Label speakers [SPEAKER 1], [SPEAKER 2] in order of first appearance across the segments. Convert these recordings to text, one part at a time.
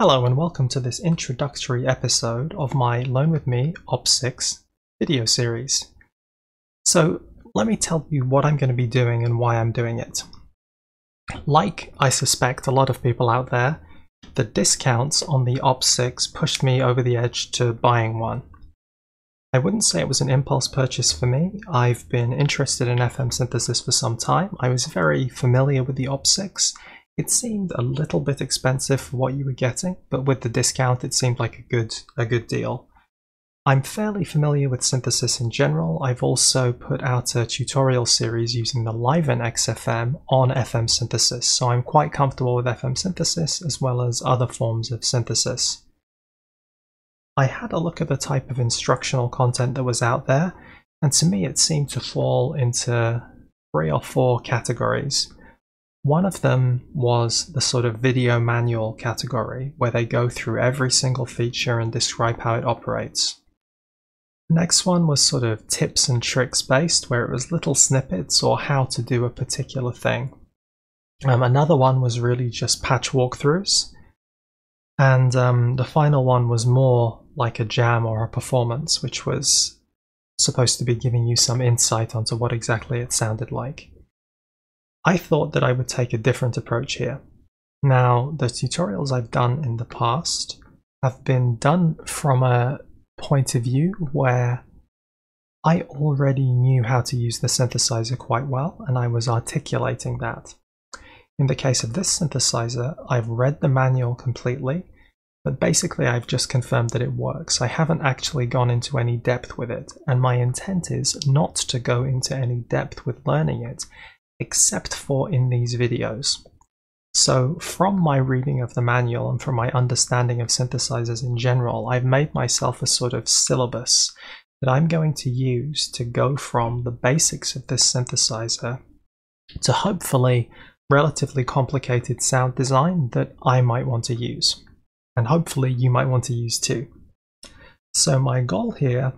[SPEAKER 1] Hello and welcome to this introductory episode of my Learn With Me opsix video series. So let me tell you what I'm going to be doing and why I'm doing it. Like I suspect a lot of people out there, the discounts on the opsix pushed me over the edge to buying one. I wouldn't say it was an impulse purchase for me. I've been interested in FM synthesis for some time. I was very familiar with the opsix it seemed a little bit expensive for what you were getting, but with the discount it seemed like a good a good deal. I'm fairly familiar with synthesis in general. I've also put out a tutorial series using the Liven XFM on FM synthesis, so I'm quite comfortable with FM synthesis as well as other forms of synthesis. I had a look at the type of instructional content that was out there, and to me it seemed to fall into three or four categories. One of them was the sort of video manual category, where they go through every single feature and describe how it operates. The next one was sort of tips and tricks based, where it was little snippets or how to do a particular thing. Um, another one was really just patch walkthroughs. And um, the final one was more like a jam or a performance, which was supposed to be giving you some insight onto what exactly it sounded like. I thought that I would take a different approach here. Now, the tutorials I've done in the past have been done from a point of view where I already knew how to use the synthesizer quite well and I was articulating that. In the case of this synthesizer, I've read the manual completely, but basically I've just confirmed that it works. I haven't actually gone into any depth with it, and my intent is not to go into any depth with learning it, except for in these videos. So from my reading of the manual and from my understanding of synthesizers in general, I've made myself a sort of syllabus that I'm going to use to go from the basics of this synthesizer to hopefully relatively complicated sound design that I might want to use. And hopefully you might want to use too. So my goal here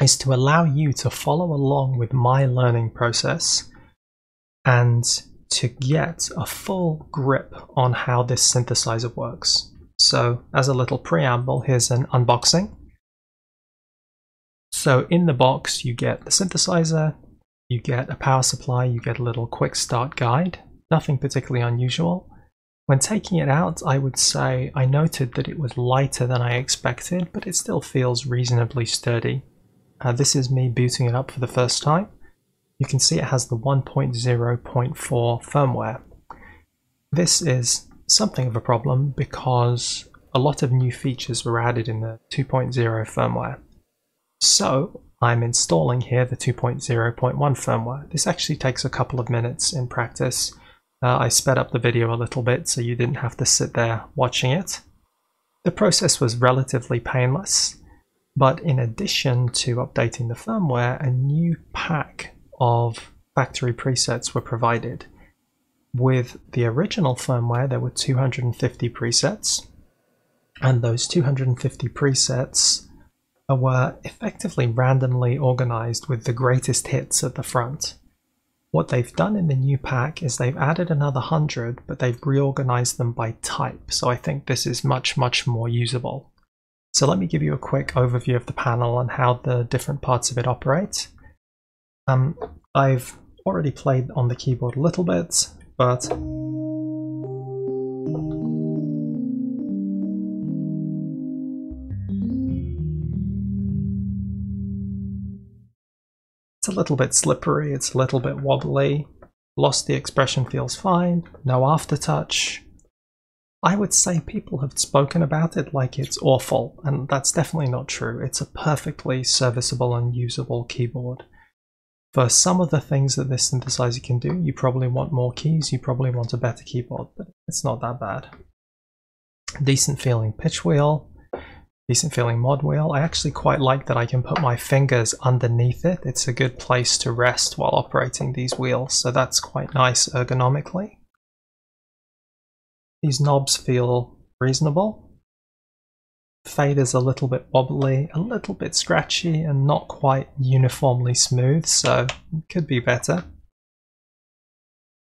[SPEAKER 1] is to allow you to follow along with my learning process and to get a full grip on how this synthesizer works. So as a little preamble, here's an unboxing. So in the box, you get the synthesizer, you get a power supply, you get a little quick start guide, nothing particularly unusual. When taking it out, I would say I noted that it was lighter than I expected, but it still feels reasonably sturdy. Uh, this is me booting it up for the first time you can see it has the 1.0.4 firmware. This is something of a problem because a lot of new features were added in the 2.0 firmware. So I'm installing here the 2.0.1 firmware. This actually takes a couple of minutes in practice. Uh, I sped up the video a little bit so you didn't have to sit there watching it. The process was relatively painless, but in addition to updating the firmware, a new pack of factory presets were provided. With the original firmware, there were 250 presets, and those 250 presets were effectively randomly organized with the greatest hits at the front. What they've done in the new pack is they've added another 100, but they've reorganized them by type, so I think this is much, much more usable. So let me give you a quick overview of the panel and how the different parts of it operate. Um, I've already played on the keyboard a little bit, but It's a little bit slippery, it's a little bit wobbly. Lost the expression feels fine, no aftertouch. I would say people have spoken about it like it's awful, and that's definitely not true. It's a perfectly serviceable and usable keyboard. For some of the things that this synthesizer can do, you probably want more keys, you probably want a better keyboard, but it's not that bad. Decent feeling pitch wheel, decent feeling mod wheel. I actually quite like that I can put my fingers underneath it. It's a good place to rest while operating these wheels, so that's quite nice ergonomically. These knobs feel reasonable. Fade is a little bit wobbly, a little bit scratchy, and not quite uniformly smooth, so it could be better.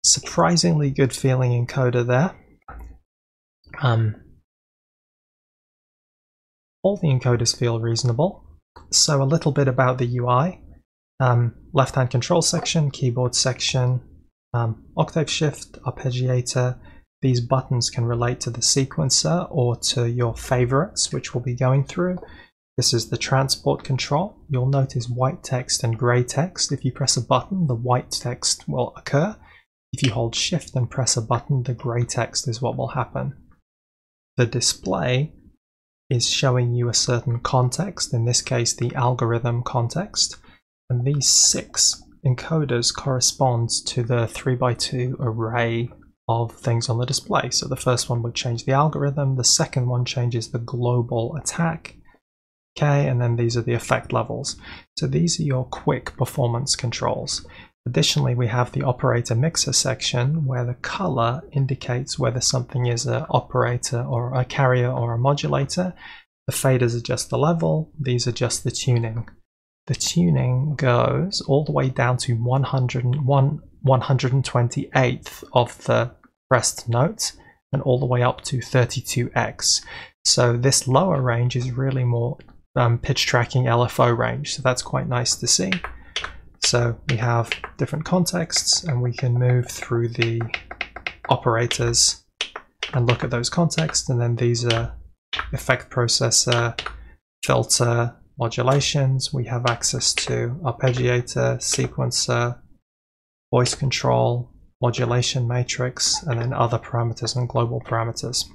[SPEAKER 1] Surprisingly good feeling encoder there. Um, all the encoders feel reasonable. So a little bit about the UI. Um, left-hand control section, keyboard section, um, octave shift, arpeggiator. These buttons can relate to the sequencer or to your favorites, which we'll be going through. This is the transport control. You'll notice white text and grey text. If you press a button, the white text will occur. If you hold shift and press a button, the grey text is what will happen. The display is showing you a certain context, in this case the algorithm context, and these six encoders correspond to the 3x2 array of things on the display. So the first one would change the algorithm, the second one changes the global attack, okay, and then these are the effect levels. So these are your quick performance controls. Additionally, we have the operator mixer section where the color indicates whether something is an operator or a carrier or a modulator. The faders adjust the level, these adjust the tuning. The tuning goes all the way down to 101, 128th of the pressed note and all the way up to 32x. So this lower range is really more um, pitch tracking LFO range, so that's quite nice to see. So we have different contexts and we can move through the operators and look at those contexts and then these are effect processor, filter, modulations. We have access to arpeggiator, sequencer, voice control, modulation matrix, and then other parameters and global parameters.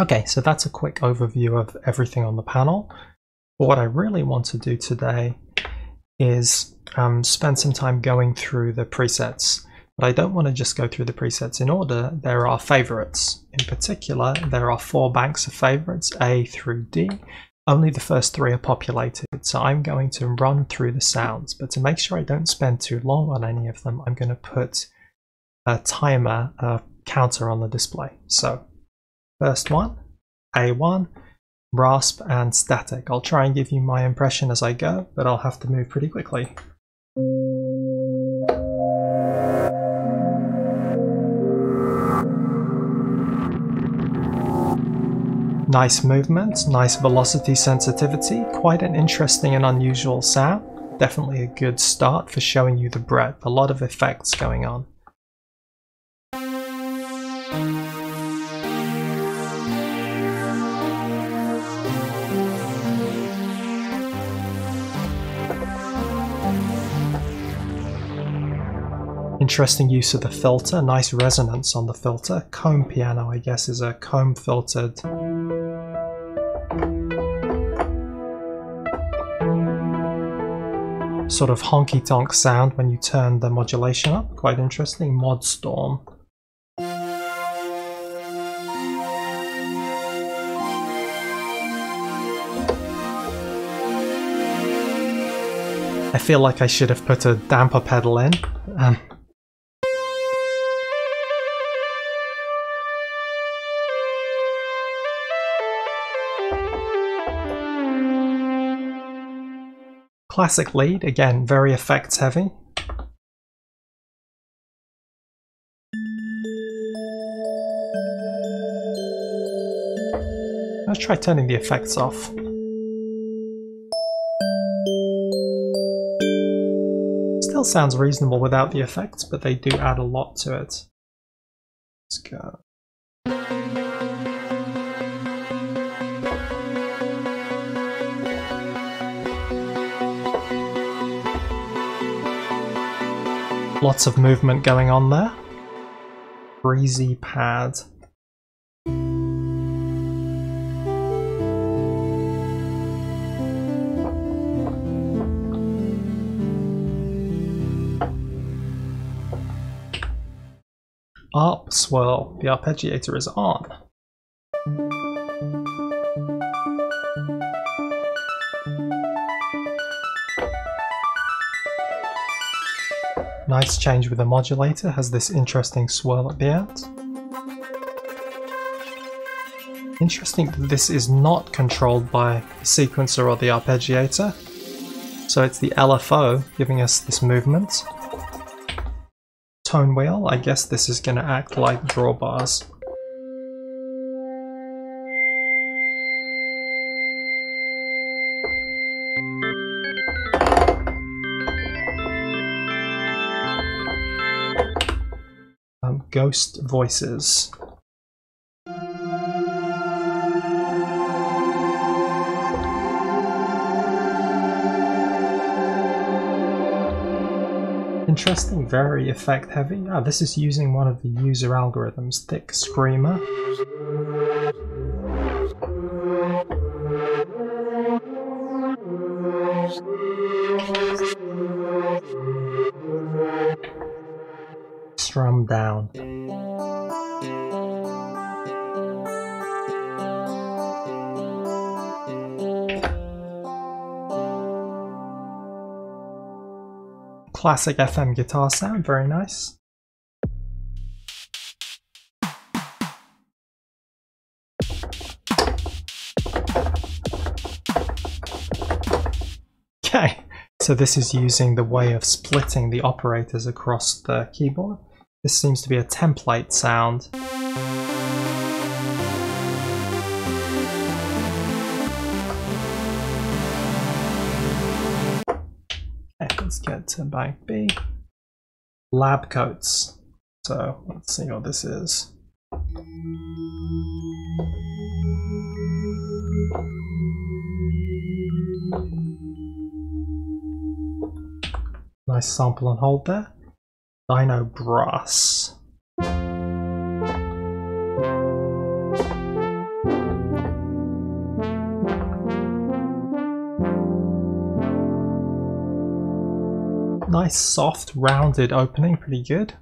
[SPEAKER 1] Okay, so that's a quick overview of everything on the panel. But what I really want to do today is um, spend some time going through the presets. But I don't want to just go through the presets in order. There are favorites. In particular, there are four banks of favorites, A through D. Only the first three are populated, so I'm going to run through the sounds. But to make sure I don't spend too long on any of them, I'm going to put a timer, a counter on the display. So, first one, A1, rasp and static. I'll try and give you my impression as I go, but I'll have to move pretty quickly. Nice movement, nice velocity sensitivity, quite an interesting and unusual sound. Definitely a good start for showing you the breadth, a lot of effects going on. Interesting use of the filter, nice resonance on the filter. Comb piano, I guess, is a comb filtered sort of honky tonk sound when you turn the modulation up. Quite interesting. Mod Storm. I feel like I should have put a damper pedal in. Um, Classic lead, again, very effects heavy. Let's try turning the effects off. Still sounds reasonable without the effects, but they do add a lot to it. Let's go. Lots of movement going on there. Breezy pad. Arp swirl. The arpeggiator is on. Nice change with the modulator, has this interesting swirl at the end. Interesting that this is not controlled by the sequencer or the arpeggiator. So it's the LFO giving us this movement. Tone wheel, I guess this is going to act like drawbars. Ghost voices. Interesting, very effect heavy. Ah, this is using one of the user algorithms, Thick Screamer. Strum down. Classic FM guitar sound, very nice. Okay, so this is using the way of splitting the operators across the keyboard. This seems to be a template sound. let's get to bank B. Lab coats. So let's see what this is. Nice sample and hold there. Dino Brass. Nice soft rounded opening, pretty good.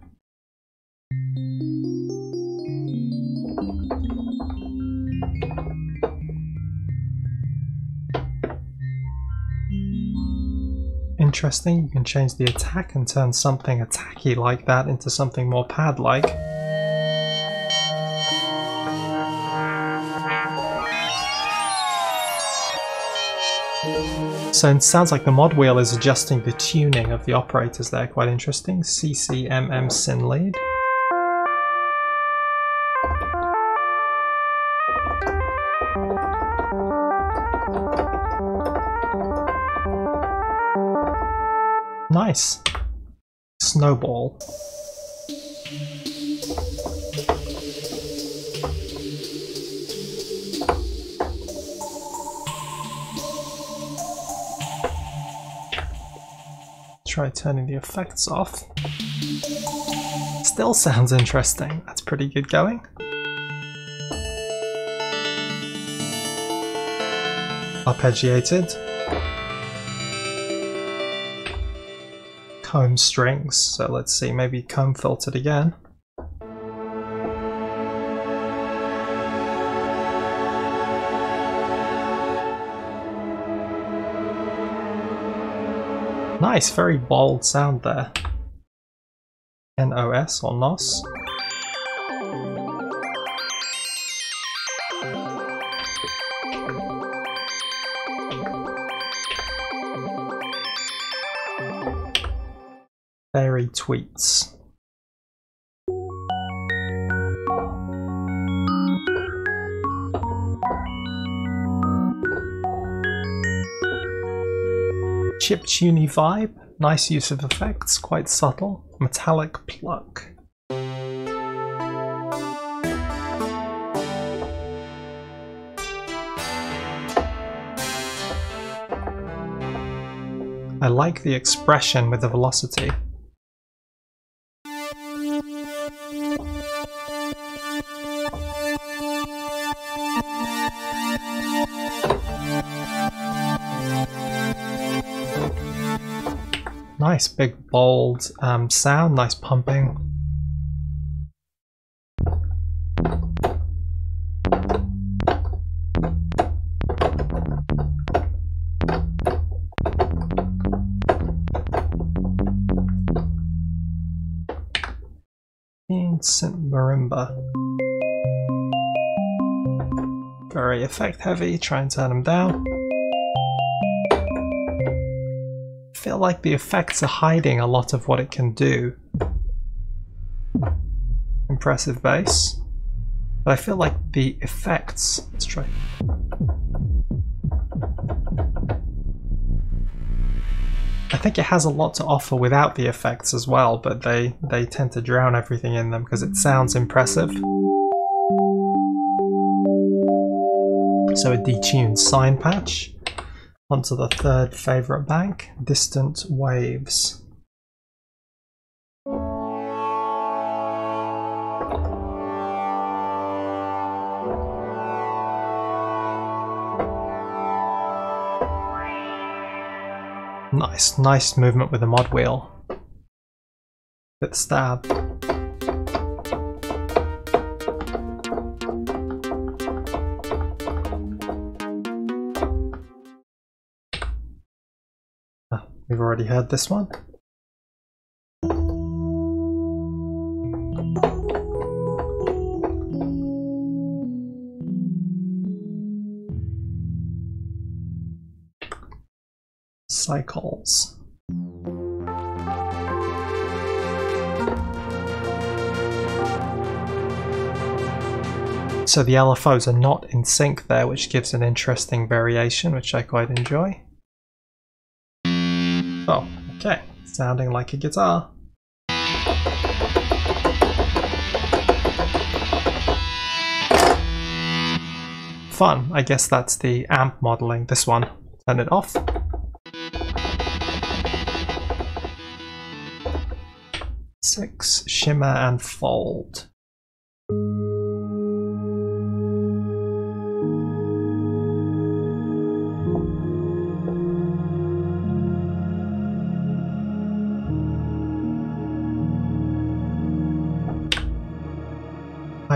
[SPEAKER 1] Interesting, you can change the attack and turn something attacky like that into something more pad-like. So it sounds like the mod wheel is adjusting the tuning of the operators there, quite interesting. CCMM Syn lead. Nice. Snowball. try turning the effects off. Still sounds interesting. That's pretty good going. Arpeggiated. Comb strings. So let's see, maybe comb filtered again. Nice, very bold sound there. NOS or NOS. Tweets. chip tuney vibe, nice use of effects, quite subtle, metallic pluck. I like the expression with the velocity. Nice big bold um, sound, nice pumping. Instant marimba. Very effect heavy, try and turn them down. Feel like the effects are hiding a lot of what it can do. Impressive bass. But I feel like the effects... Let's try. I think it has a lot to offer without the effects as well, but they, they tend to drown everything in them because it sounds impressive. So a detuned sine patch. Onto the third favourite bank, Distant Waves. Nice, nice movement with the mod wheel. Bit stab. We've already heard this one. cycles. So the LFOs are not in sync there, which gives an interesting variation, which I quite enjoy. Oh, okay. Sounding like a guitar. Fun. I guess that's the amp modeling. This one. Turn it off. Six, shimmer and fold.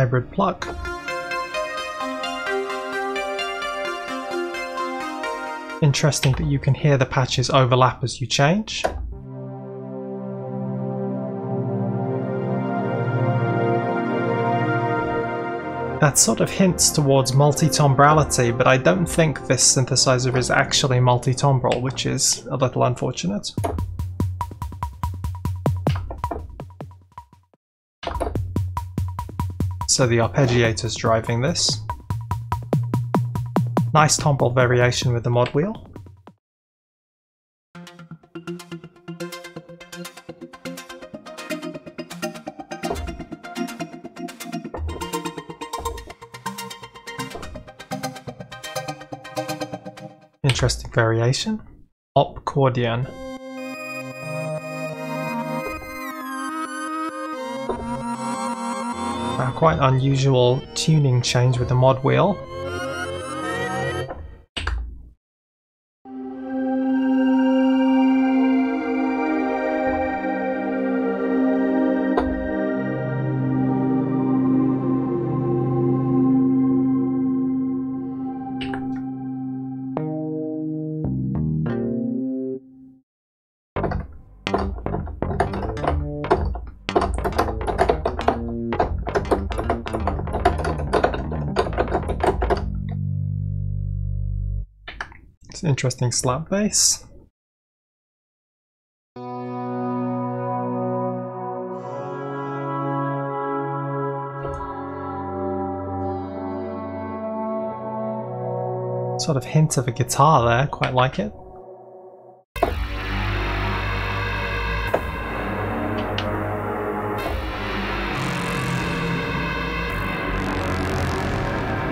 [SPEAKER 1] Hybrid pluck. Interesting that you can hear the patches overlap as you change. That sort of hints towards multi-timbrality, but I don't think this synthesizer is actually multi-timbral, which is a little unfortunate. So the arpeggiator's driving this. Nice timbral variation with the mod wheel. interesting variation. Opcordion. Quite unusual tuning change with the mod wheel. Interesting slap bass. Sort of hint of a guitar there, quite like it.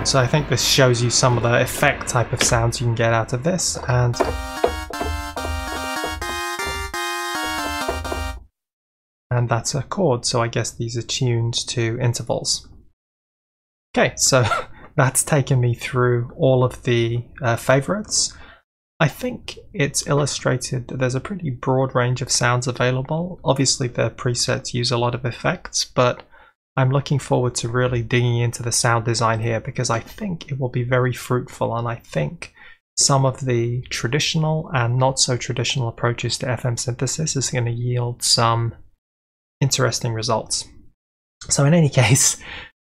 [SPEAKER 1] So I think this shows you some of the effect type of sounds you can get out of this and and that's a chord so I guess these are tuned to intervals. Okay so that's taken me through all of the uh, favorites. I think it's illustrated that there's a pretty broad range of sounds available. Obviously the presets use a lot of effects but I'm looking forward to really digging into the sound design here because I think it will be very fruitful and I think some of the traditional and not so traditional approaches to FM synthesis is going to yield some interesting results. So in any case,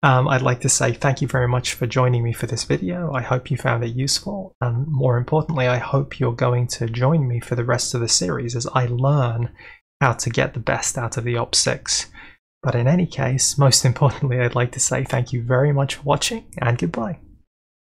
[SPEAKER 1] um, I'd like to say thank you very much for joining me for this video. I hope you found it useful and more importantly, I hope you're going to join me for the rest of the series as I learn how to get the best out of the opsix. But in any case, most importantly, I'd like to say thank you very much for watching and goodbye.